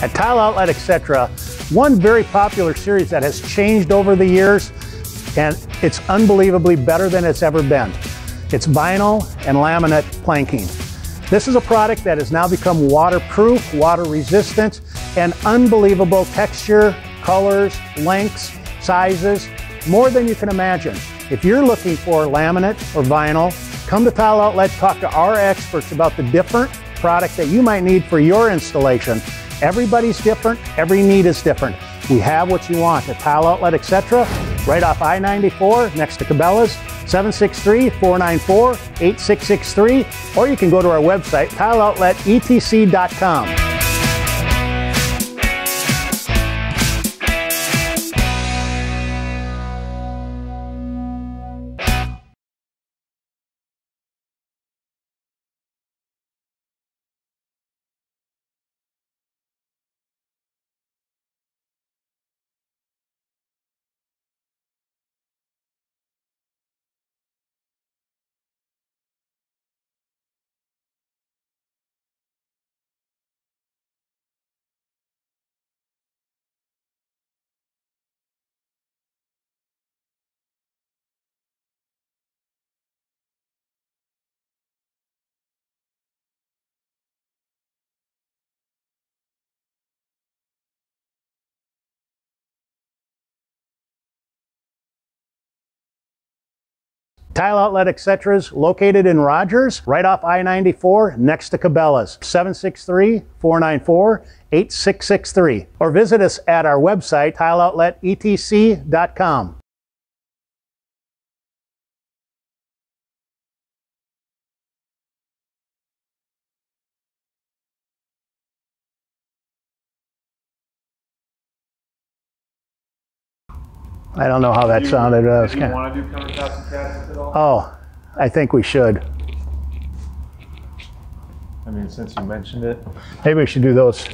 At Tile Outlet, etc., one very popular series that has changed over the years, and it's unbelievably better than it's ever been. It's vinyl and laminate planking. This is a product that has now become waterproof, water resistant, and unbelievable texture, colors, lengths, sizes, more than you can imagine. If you're looking for laminate or vinyl, come to Tile Outlet, talk to our experts about the different product that you might need for your installation. Everybody's different, every need is different. We have what you want at Tile Outlet, etc., right off I-94 next to Cabela's, 763-494-8663, or you can go to our website, tileoutletetc.com. Tile Outlet Etc. is located in Rogers, right off I-94, next to Cabela's, 763-494-8663. Or visit us at our website, tileoutletetc.com. I don't know how that you, sounded. Uh, do you kinda, want to do countertops and cabinets at all? oh, I think we should. I mean, since you mentioned it. Maybe we should do those